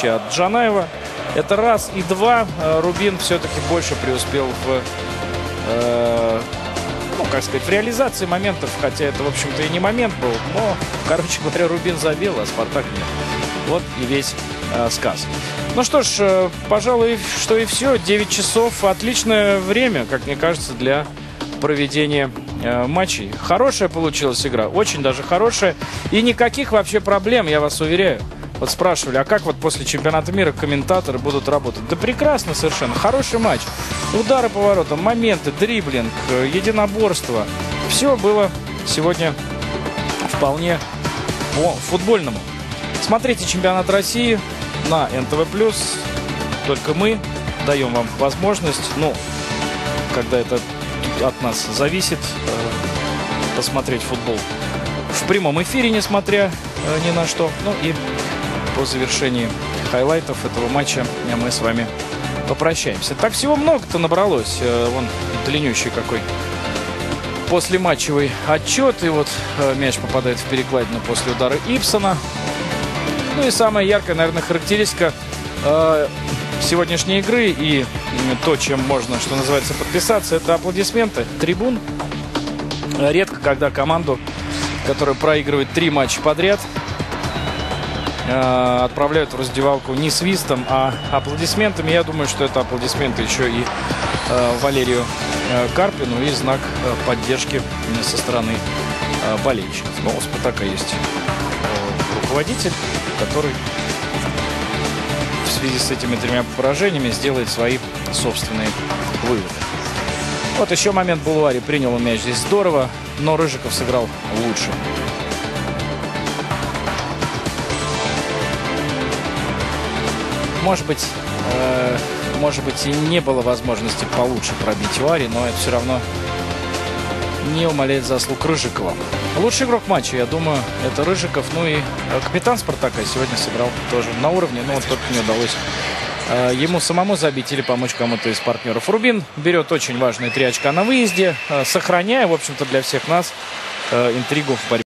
передачи от Джанаева. Это раз. И два. э, Рубин все-таки больше преуспел в, э, ну, как сказать, в реализации моментов. Хотя это, в общем-то, и не момент был. Но, короче говоря, Рубин забил, а Спартак нет. Вот и весь э, сказ. Ну что ж, э, пожалуй, что и все. 9 часов. Отличное время, как мне кажется, для проведения э, матчей. Хорошая получилась игра. Очень даже хорошая. И никаких вообще проблем, я вас уверяю. Вот спрашивали, а как вот после чемпионата мира комментаторы будут работать? Да прекрасно совершенно. Хороший матч. Удары по воротам, моменты, дриблинг, э, единоборство. Все было сегодня вполне по футбольному. Смотрите чемпионат России на НТВ+. Только мы даем вам возможность, ну, когда это от нас зависит, э, посмотреть футбол в прямом эфире, несмотря э, ни на что. Ну и по завершении хайлайтов этого матча мы с вами попрощаемся. Так всего много-то набралось. Э, Вон длиннющий какой послематчевый отчет. И вот э, мяч попадает в перекладину после удара Ибсона. Ну и самая яркая, наверное, характеристика э, сегодняшней игры и то, чем можно, что называется, подписаться, это аплодисменты трибун. Редко, когда команду, которая проигрывает три матча подряд, э, отправляют в раздевалку не свистом, а аплодисментами. Я думаю, что это аплодисменты еще и э, Валерию э, Карпину и знак поддержки со стороны болельщиков. Но у Спартака есть руководитель, который в связи с этими тремя поражениями сделает свои собственные выводы. Вот еще момент Булуари. Принял мяч здесь здорово, но Рыжиков сыграл лучше. Может быть, э, может быть и не было возможности получше пробить Уари, но это все равно не умаляет заслуг Рыжикова. Лучший игрок матча, я думаю, это Рыжиков. Ну и э, капитан Спартака сегодня сыграл тоже на уровне, но вот только не удалось э, ему самому забить или помочь кому-то из партнеров. Рубин берет очень важные три очка на выезде, э, сохраняя, в общем-то, для всех нас э, интригу в борьбе.